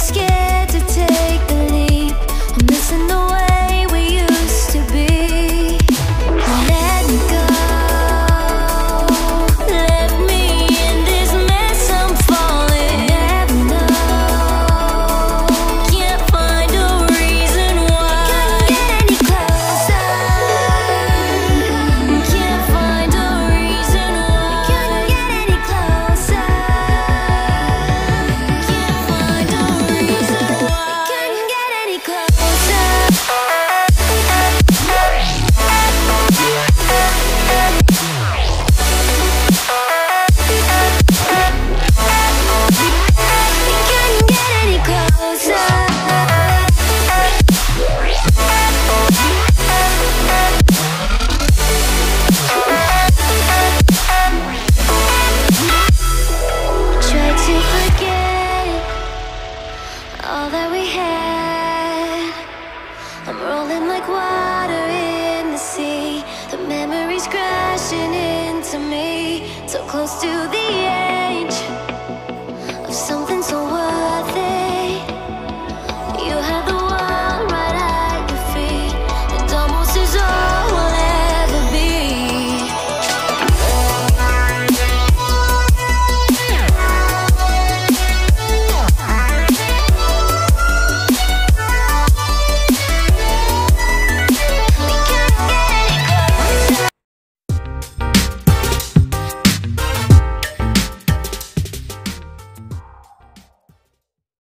scared to take the leap. I'm missing the